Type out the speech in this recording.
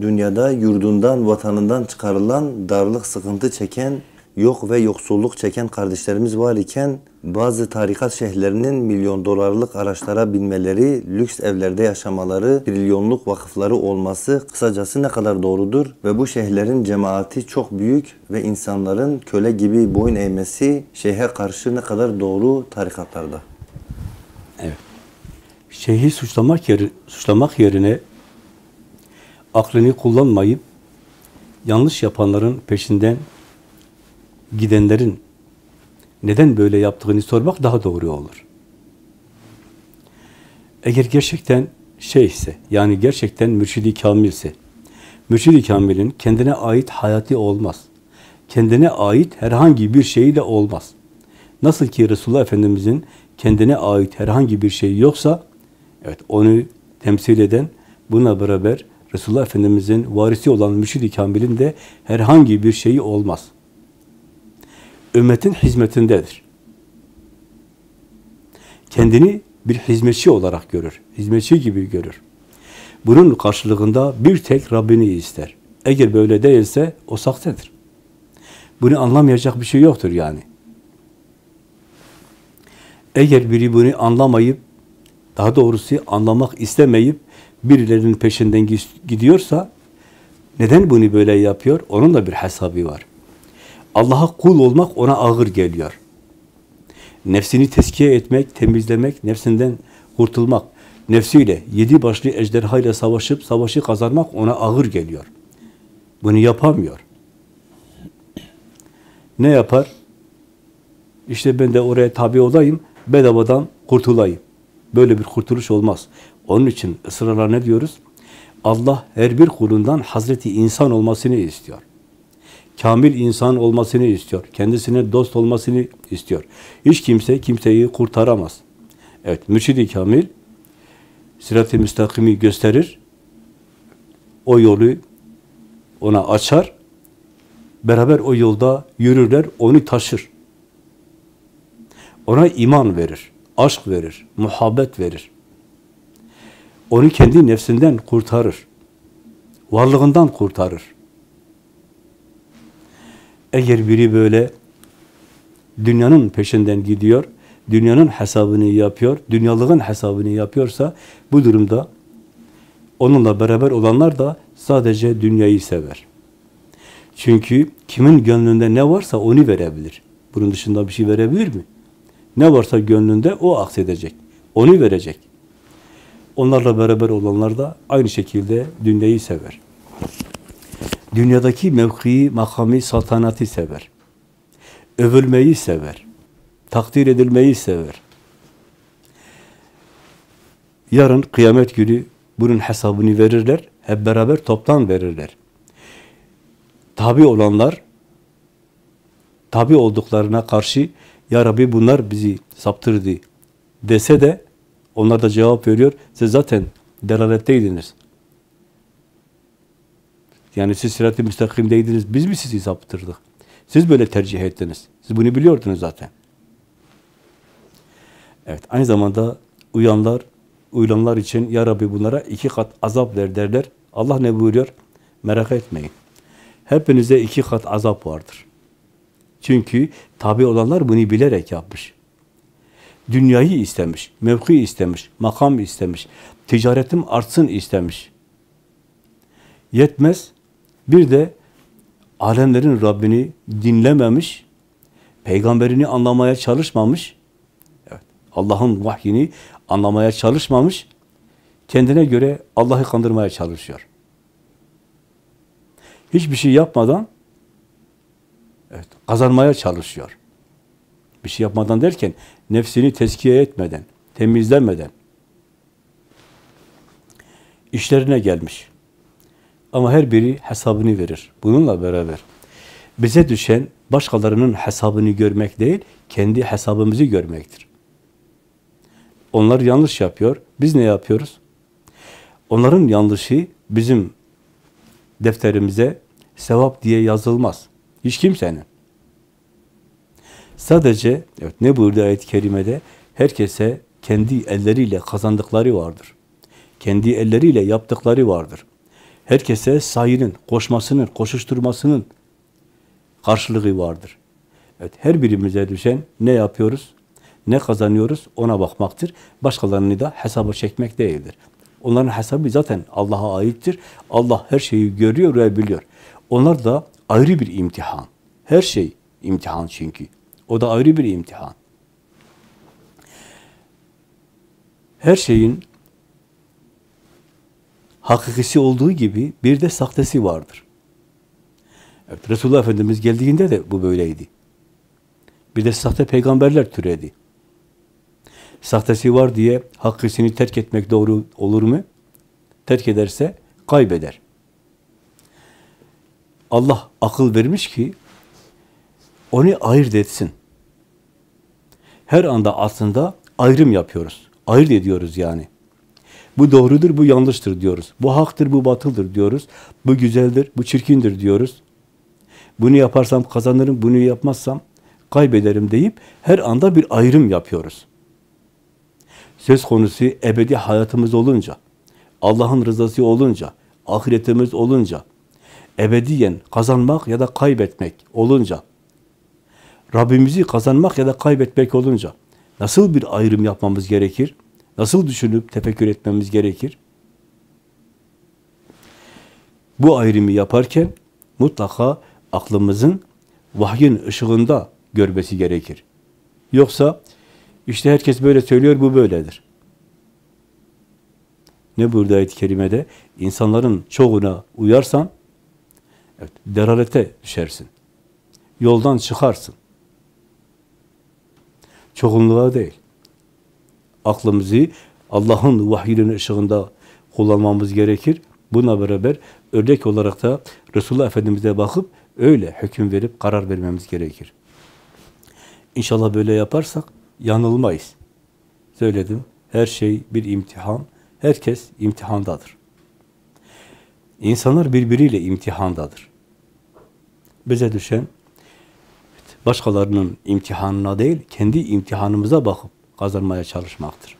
Dünyada yurdundan, vatanından çıkarılan, darlık, sıkıntı çeken, yok ve yoksulluk çeken kardeşlerimiz var iken bazı tarikat şeyhlerinin milyon dolarlık araçlara binmeleri, lüks evlerde yaşamaları, trilyonluk vakıfları olması kısacası ne kadar doğrudur ve bu şeyhlerin cemaati çok büyük ve insanların köle gibi boyun eğmesi şeyhe karşı ne kadar doğru tarikatlarda. Evet. Şeyhi suçlamak, yeri, suçlamak yerine aklını kullanmayıp yanlış yapanların peşinden gidenlerin neden böyle yaptığını sormak daha doğru olur. Eğer gerçekten şeyse, yani gerçekten mürşidi kamilse, mürşidi kamilin kendine ait hayatı olmaz. Kendine ait herhangi bir şeyi de olmaz. Nasıl ki Resulullah Efendimizin kendine ait herhangi bir şey yoksa, evet onu temsil eden, buna beraber Resulullah Efendimizin varisi olan mürşidi kamilin de herhangi bir şeyi olmaz ümmetin hizmetindedir. Kendini bir hizmetçi olarak görür. Hizmetçi gibi görür. Bunun karşılığında bir tek Rabbini ister. Eğer böyle değilse o sahtedir. Bunu anlamayacak bir şey yoktur yani. Eğer biri bunu anlamayıp, daha doğrusu anlamak istemeyip birilerinin peşinden gidiyorsa, neden bunu böyle yapıyor? Onun da bir hesabı var. Allah'a kul olmak ona ağır geliyor. Nefsini teskiye etmek, temizlemek, nefsinden kurtulmak, nefsiyle, yedi başlı ejderhayla savaşıp savaşı kazanmak ona ağır geliyor. Bunu yapamıyor. Ne yapar? İşte ben de oraya tabi olayım, bedavadan kurtulayım. Böyle bir kurtuluş olmaz. Onun için ısrarla ne diyoruz? Allah her bir kulundan Hazreti insan olmasını istiyor kamil insan olmasını istiyor. Kendisine dost olmasını istiyor. Hiç kimse kimseyi kurtaramaz. Evet, mürşidi kamil sirat-i müstakimi gösterir. O yolu ona açar. Beraber o yolda yürürler, onu taşır. Ona iman verir, aşk verir, muhabbet verir. Onu kendi nefsinden kurtarır. Varlığından kurtarır. Eğer biri böyle dünyanın peşinden gidiyor, dünyanın hesabını yapıyor, dünyalığın hesabını yapıyorsa bu durumda onunla beraber olanlar da sadece dünyayı sever. Çünkü kimin gönlünde ne varsa onu verebilir. Bunun dışında bir şey verebilir mi? Ne varsa gönlünde o aksedecek. Onu verecek. Onlarla beraber olanlar da aynı şekilde dünyayı sever dünyadaki mevkii, makamı, saltanatı sever. Övülmeyi sever. Takdir edilmeyi sever. Yarın kıyamet günü bunun hesabını verirler. Hep beraber toptan verirler. Tabi olanlar tabi olduklarına karşı Ya Rabbi bunlar bizi saptırdı dese de onlar da cevap veriyor. Siz zaten delaletteydiniz. Yani siz sirat-i müstakimdeydiniz, biz mi sizi saptırdık? Siz böyle tercih ettiniz. Siz bunu biliyordunuz zaten. Evet, aynı zamanda uyanlar, uyanlar için Ya Rabbi bunlara iki kat azap ver derler. Allah ne buyuruyor? Merak etmeyin. Hepinize iki kat azap vardır. Çünkü tabi olanlar bunu bilerek yapmış. Dünyayı istemiş, mevki istemiş, makam istemiş, ticaretim artsın istemiş. Yetmez, bir de alemlerin Rabbini dinlememiş, peygamberini anlamaya çalışmamış, evet, Allah'ın vahyini anlamaya çalışmamış, kendine göre Allah'ı kandırmaya çalışıyor. Hiçbir şey yapmadan evet, kazanmaya çalışıyor. Bir şey yapmadan derken nefsini tezkiye etmeden, temizlemeden işlerine gelmiş. Ama her biri hesabını verir. Bununla beraber bize düşen başkalarının hesabını görmek değil, kendi hesabımızı görmektir. Onlar yanlış yapıyor, biz ne yapıyoruz? Onların yanlışı bizim defterimize sevap diye yazılmaz. Hiç kimsenin. Sadece, evet ne buyurdu ayet-i kerimede? Herkese kendi elleriyle kazandıkları vardır. Kendi elleriyle yaptıkları vardır. Herkese sayının, koşmasının, koşuşturmasının karşılığı vardır. Evet, her birimize düşen ne yapıyoruz, ne kazanıyoruz ona bakmaktır. Başkalarını da hesaba çekmek değildir. Onların hesabı zaten Allah'a aittir. Allah her şeyi görüyor ve biliyor. Onlar da ayrı bir imtihan. Her şey imtihan çünkü. O da ayrı bir imtihan. Her şeyin hakikisi olduğu gibi bir de sahtesi vardır. Evet, Resulullah Efendimiz geldiğinde de bu böyleydi. Bir de sahte peygamberler türedi. Sahtesi var diye hakkısını terk etmek doğru olur mu? Terk ederse kaybeder. Allah akıl vermiş ki onu ayırt etsin. Her anda aslında ayrım yapıyoruz. Ayırt ediyoruz yani. Bu doğrudur, bu yanlıştır diyoruz. Bu haktır, bu batıldır diyoruz. Bu güzeldir, bu çirkindir diyoruz. Bunu yaparsam kazanırım, bunu yapmazsam kaybederim deyip her anda bir ayrım yapıyoruz. Söz konusu ebedi hayatımız olunca, Allah'ın rızası olunca, ahiretimiz olunca, ebediyen kazanmak ya da kaybetmek olunca, Rabbimizi kazanmak ya da kaybetmek olunca nasıl bir ayrım yapmamız gerekir? Nasıl düşünüp tefekkür etmemiz gerekir? Bu ayrımı yaparken mutlaka aklımızın vahyin ışığında görmesi gerekir. Yoksa işte herkes böyle söylüyor, bu böyledir. Ne burada ayet-i kerimede? İnsanların çoğuna uyarsan evet, deralete düşersin. Yoldan çıkarsın. Çoğunluğa değil. Aklımızı Allah'ın vahyinin ışığında kullanmamız gerekir. Buna beraber örnek olarak da Resulullah Efendimiz'e bakıp öyle hüküm verip karar vermemiz gerekir. İnşallah böyle yaparsak yanılmayız. Söyledim, her şey bir imtihan, herkes imtihandadır. İnsanlar birbiriyle imtihandadır. Bize düşen başkalarının imtihanına değil, kendi imtihanımıza bakıp kazanmaya çalışmaktır.